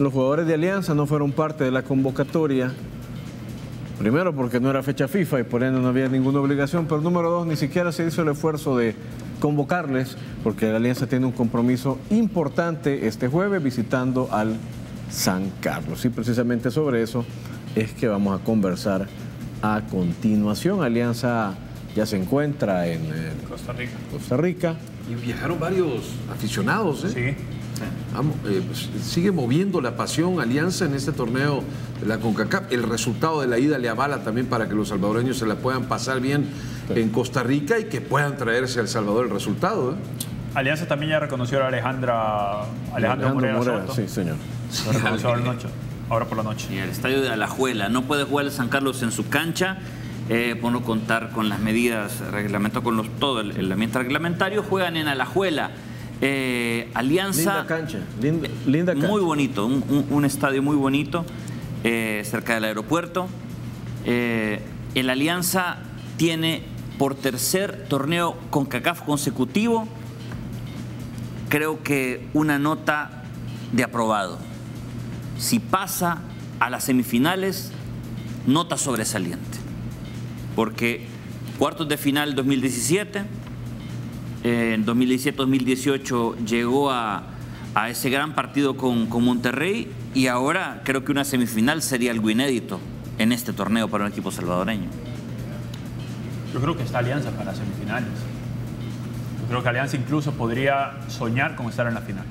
Los jugadores de Alianza no fueron parte de la convocatoria. Primero porque no era fecha FIFA y por ende no había ninguna obligación, pero número dos, ni siquiera se hizo el esfuerzo de convocarles porque la Alianza tiene un compromiso importante este jueves visitando al San Carlos. Y precisamente sobre eso es que vamos a conversar a continuación. Alianza ya se encuentra en eh, Costa Rica. Costa Rica. Y viajaron varios aficionados, ¿eh? Sí. Eh, pues, sigue moviendo la pasión Alianza en este torneo de la CONCACAF. El resultado de la ida le avala también para que los salvadoreños se la puedan pasar bien en Costa Rica y que puedan traerse al Salvador el resultado. ¿eh? Alianza también ya reconoció a Alejandra, Alejandro, Morera, Soto. sí, señor. Lo reconoció ahora, noche, ahora por la noche. Y el estadio de Alajuela. No puede jugar el San Carlos en su cancha eh, por no contar con las medidas reglamentadas, con los, todo el, el ambiente reglamentario. Juegan en Alajuela. Eh, Alianza. Linda cancha, linda, linda cancha. Muy bonito, un, un- un estadio muy bonito, eh, cerca del aeropuerto. Eh, el Alianza tiene por tercer torneo con CACAF consecutivo, creo que una nota de aprobado. Si pasa a las semifinales, nota sobresaliente. Porque cuartos de final 2017, eh, en 2017-2018 llegó a, a ese gran partido con, con Monterrey y ahora creo que una semifinal sería algo inédito en este torneo para un equipo salvadoreño. Yo creo que está Alianza para semifinales. Yo creo que Alianza incluso podría soñar con estar en la final.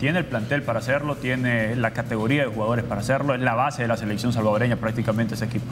Tiene el plantel para hacerlo, tiene la categoría de jugadores para hacerlo, es la base de la selección salvadoreña prácticamente ese equipo.